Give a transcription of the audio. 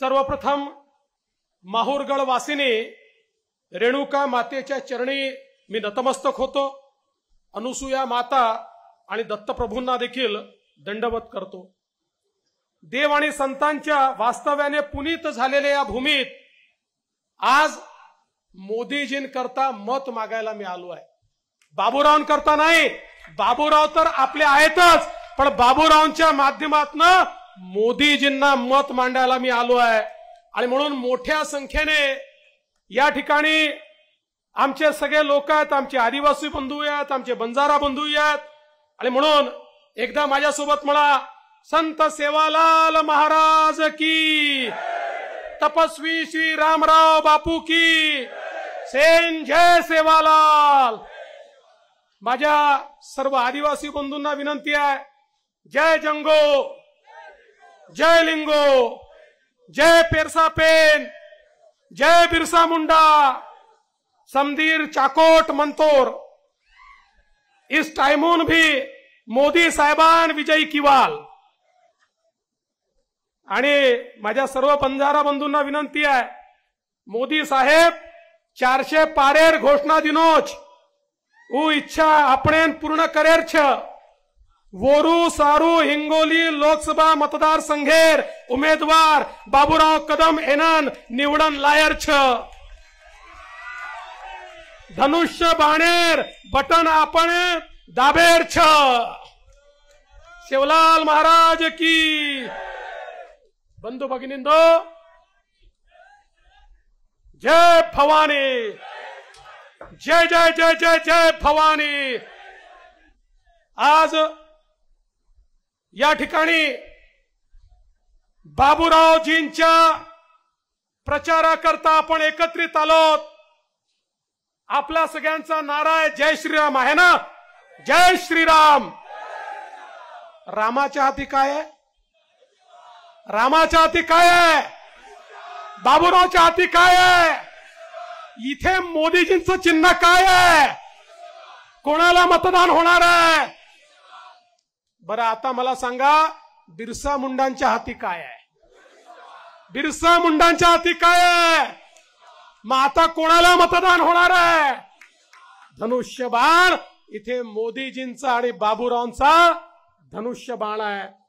सर्वप्रथम माहूरगड वासिनी रेणुका मातेच्या चरणी मी नतमस्तक होतो. अनुसूया माता आणि दत्तप्रभूंना देखील दंडवत करतो. देव आणि संतांच्या वास्तव्याने पुनीत झालेल्या या भूमीत आज मोदीजींकरता मत मागायला मी आलो आहे. बाबूरावांकरता नाही बाबूराव तर आपले आहेतच पण बाबूरावांच्या माध्यमातनं मोदीजींना मत मांडायला मी आलो आहे. आणि म्हणून मोठ्या संख्येने या ठिकाणी आमचे सगळे लोक आहेत आमचे आदिवासी बंधू आहेत आमचे बंजारा बंधू आहेत. आणि म्हणून एकदा माझ्यासोबत म्हणा संत सेवालाल महाराज की तपस्वी श्री रामराव बापू की सेन जय सेवालाल. माझ्या सर्व आदिवासी बंधूंना विनंती आहे जय जंगो. जय लिंगो जय पेरसा पेन जय बिरसा मुंडा समधीर चाकोट मंतोर. इस टाइमून भी मोदी साहेबान विजयी किवाल. आणि माझ्या सर्व बंजारा बंधूंना विनंती आहे मोदी साहेब चारशे पारेर घोषणा दिनोच उ इच्छा आपण पूर्ण करेर छ. वोरू सारू हिंगोली लोकसभा मतदार संघेर उमेदवार बाबूराव कदम एनन निवडण लायर छ धनुष्य बाणेर बटन आपण दाबेर छ शिवलाल महाराज की. बंधू भगिनींदो जय भवानी. जय जय जय जय जय भवानी. आज या ठिकाणी बाबूरावजींच्या प्रचाराकरता आपण एकत्रित आलोत. आपला सगळ्यांचा नारा आहे जय श्रीराम आहे ना? जय श्रीराम! रामाच्या हाती काय आहे? रामाच्या हाती काय आहे? बाबूरावच्या हाती काय आहे? इथे मोदीजींचं चिन्ह काय आहे? कोणाला मतदान होणार आहे? बरं आता मला सांगा बिरसा मुंडांच्या हाती काय आहे? बिरसा मुंडांच्या हाती काय आहे? मग आता कोणाला मतदान होणार आहे? धनुष्यबाण इथे मोदीजींचा आणि बाबूरावांचा धनुष्यबाण आहे.